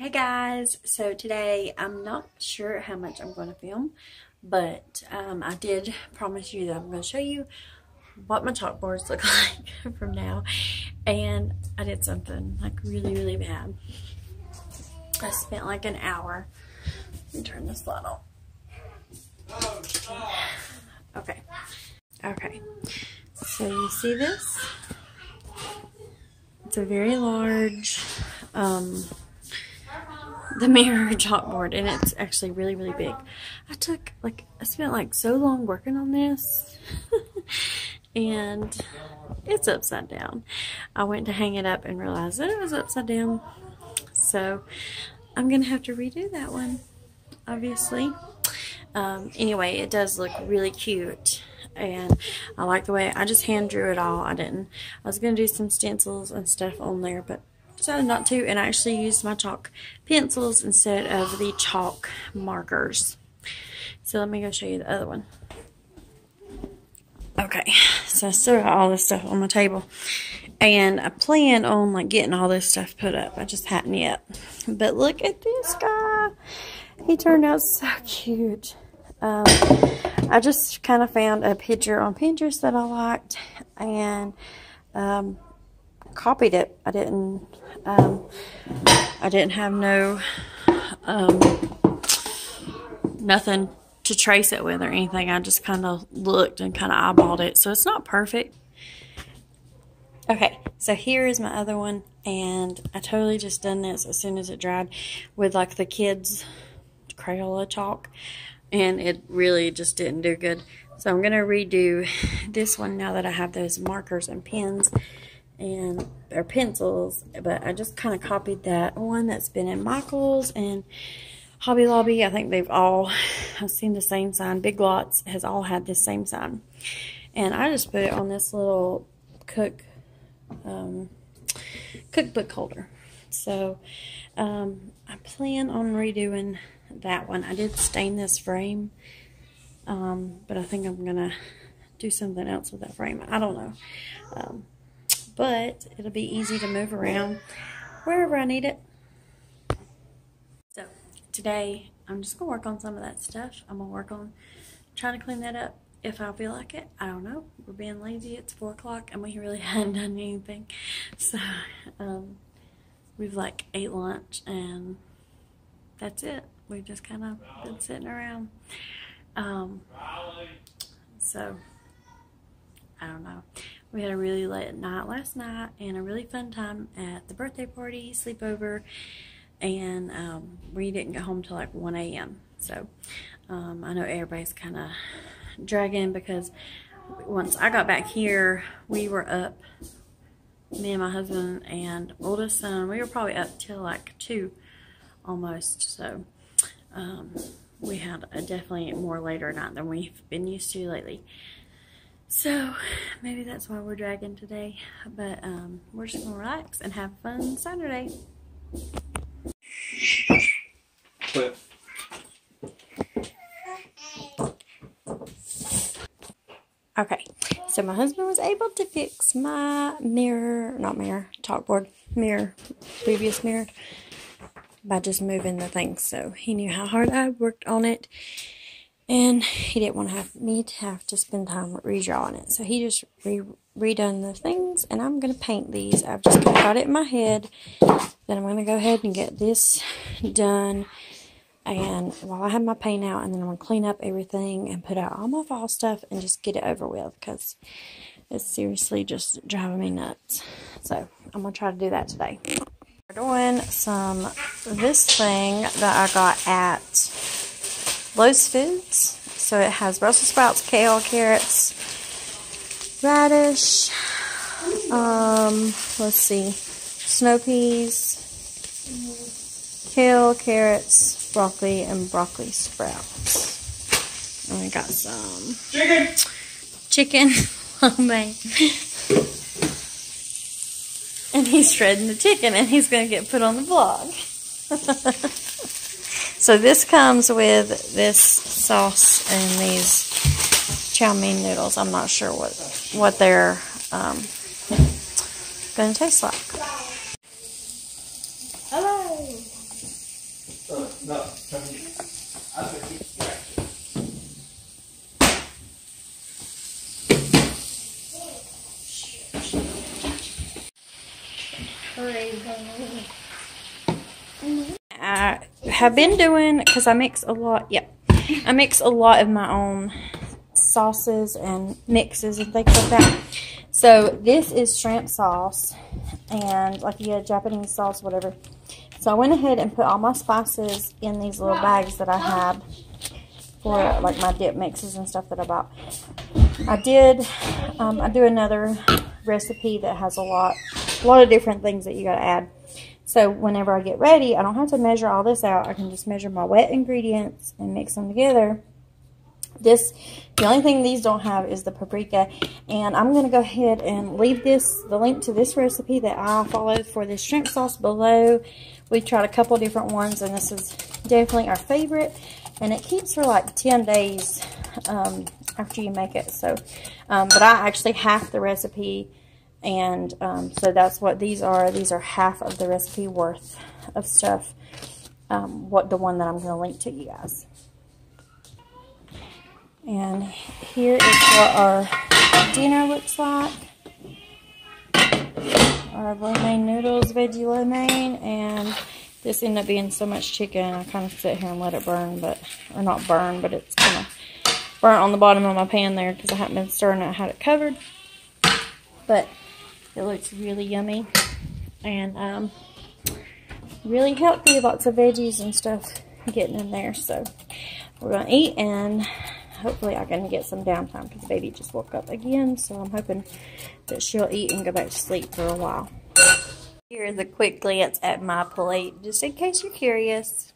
Hey guys, so today I'm not sure how much I'm going to film, but um, I did promise you that I'm going to show you what my chalkboards look like from now, and I did something like really, really bad. I spent like an hour. Let me turn this light. Okay, okay, so you see this? It's a very large, um, the mirror chalkboard and it's actually really really big. I took like I spent like so long working on this and it's upside down. I went to hang it up and realized that it was upside down. So I'm gonna have to redo that one obviously. Um, anyway it does look really cute and I like the way I just hand drew it all. I didn't I was gonna do some stencils and stuff on there but decided not to and I actually used my chalk pencils instead of the chalk markers. So let me go show you the other one. Okay, so I still got all this stuff on my table. And I plan on like getting all this stuff put up. I just hadn't yet. But look at this guy. He turned out so cute. Um, I just kind of found a picture on Pinterest that I liked. And um, copied it. I didn't, um, I didn't have no, um, nothing to trace it with or anything. I just kind of looked and kind of eyeballed it. So it's not perfect. Okay, so here is my other one. And I totally just done this as soon as it dried with like the kids' Crayola chalk. And it really just didn't do good. So I'm going to redo this one now that I have those markers and pens and their pencils, but I just kind of copied that one that's been in Michael's and Hobby Lobby. I think they've all I've seen the same sign. Big Lots has all had this same sign. And I just put it on this little cook um, cookbook holder. So um, I plan on redoing that one. I did stain this frame, um, but I think I'm going to do something else with that frame. I don't know. Um, but it'll be easy to move around wherever I need it. So today I'm just gonna work on some of that stuff. I'm gonna work on trying to clean that up if I feel like it. I don't know. We're being lazy. It's four o'clock and we really hadn't done anything. So um, we've like ate lunch and that's it. We've just kind of been sitting around. Um, so I don't know. We had a really late night last night and a really fun time at the birthday party, sleepover, and um, we didn't get home till like 1 a.m. So um, I know everybody's kind of dragging because once I got back here, we were up, me and my husband and oldest son, we were probably up till like 2 almost. So um, we had a definitely more later night than we've been used to lately. So maybe that's why we're dragging today. But um, we're just gonna relax and have fun Saturday. Quit. Okay, so my husband was able to fix my mirror, not mirror, chalkboard, mirror, previous mirror, by just moving the things. So he knew how hard I worked on it and he didn't want to have me to have to spend time redrawing it. So he just re redone the things, and I'm going to paint these. I've just got it in my head. Then I'm going to go ahead and get this done. And while I have my paint out, and then I'm to clean up everything and put out all my fall stuff and just get it over with because it's seriously just driving me nuts. So I'm to try to do that today. We're doing some this thing that I got at Lowe's Foods. So it has Brussels sprouts, kale, carrots, radish, um, let's see, snow peas, kale, carrots, broccoli, and broccoli sprouts. And I got some chicken, chicken, oh man. and he's shredding the chicken and he's going to get put on the vlog. So this comes with this sauce and these chow mein noodles. I'm not sure what, what they're um, going to taste like. Hello. No, come here. I think it's right. I have been doing because I mix a lot. Yep, I mix a lot of my own sauces and mixes and things like that. So this is shrimp sauce, and like you get Japanese sauce, whatever. So I went ahead and put all my spices in these little bags that I have for like my dip mixes and stuff that I bought. I did, um, I do another recipe that has a lot, a lot of different things that you got to add. So whenever I get ready, I don't have to measure all this out. I can just measure my wet ingredients and mix them together. This, the only thing these don't have is the paprika. And I'm going to go ahead and leave this, the link to this recipe that I followed for this shrimp sauce below. We tried a couple different ones and this is definitely our favorite. And it keeps for like 10 days um, after you make it. So, um, but I actually half the recipe and um, so that's what these are. These are half of the recipe worth of stuff. Um, what the one that I'm going to link to you guys. And here is what our dinner looks like. Our lo mein noodles, veggie lo mein, and this ended up being so much chicken. I kind of sit here and let it burn, but or not burn, but it's kind of burnt on the bottom of my pan there because I haven't been stirring it. I had it covered, but it looks really yummy and um, really healthy. Lots of veggies and stuff getting in there. So we're going to eat and hopefully I can get some downtime because the baby just woke up again. So I'm hoping that she'll eat and go back to sleep for a while. Here's a quick glance at my plate just in case you're curious.